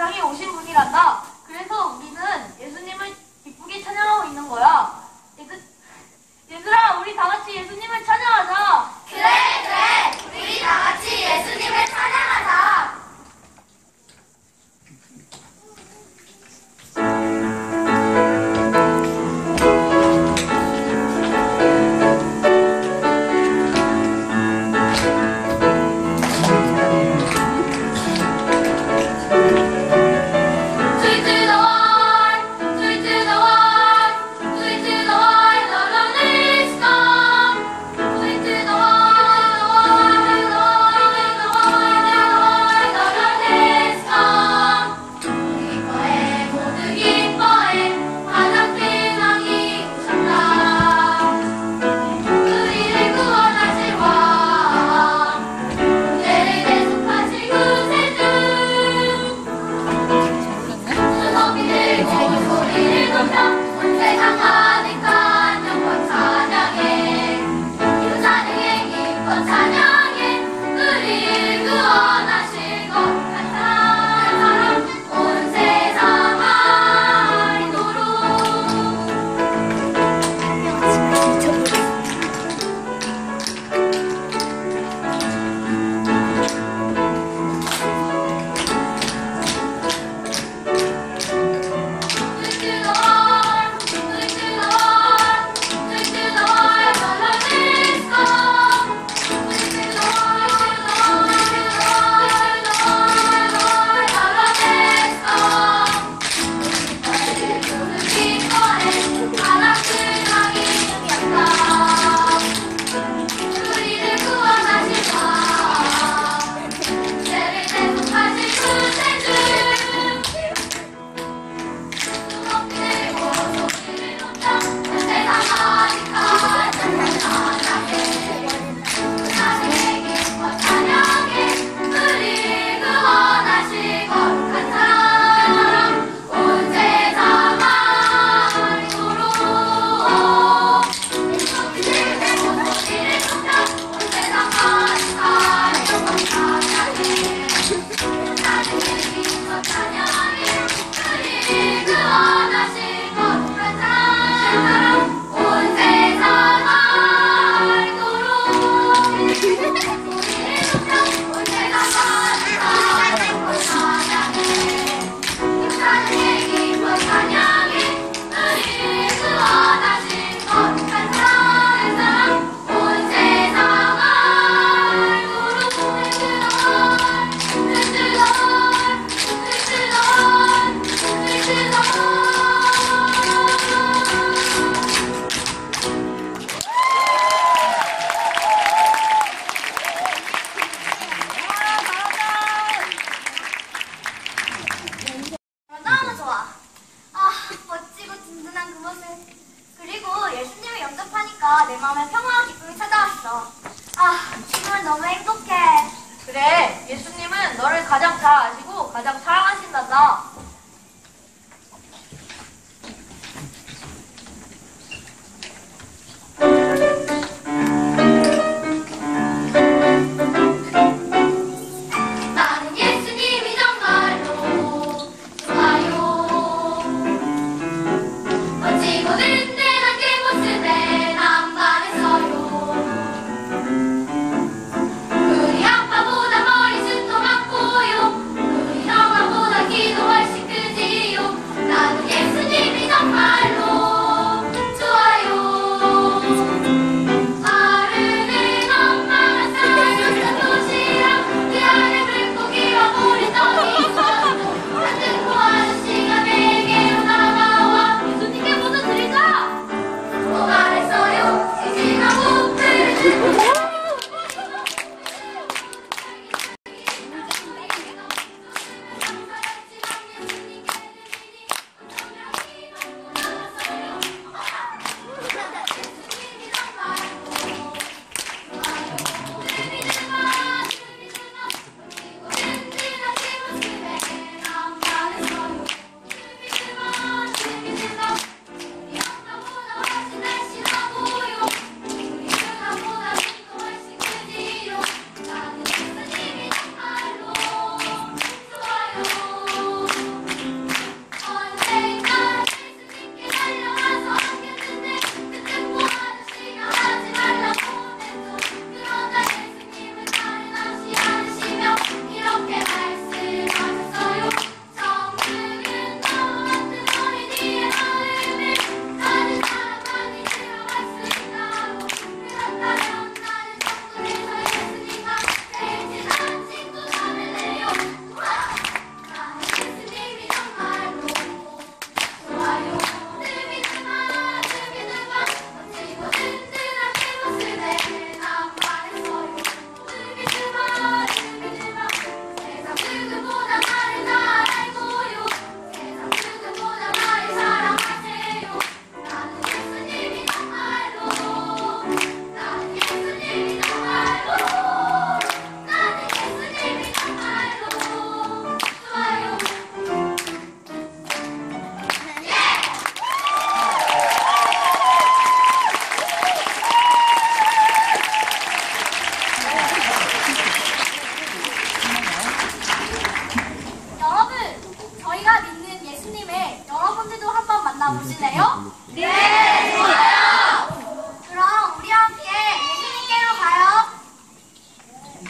세상에 오신 분이란다. 그래서 우리는 예수님을 기쁘게 찬양하고 있는 거야. 얘들, 얘들아, 우리 다 같이 예수님을 찬양하자. 그래, 그래. 우리 다 같이 예수님을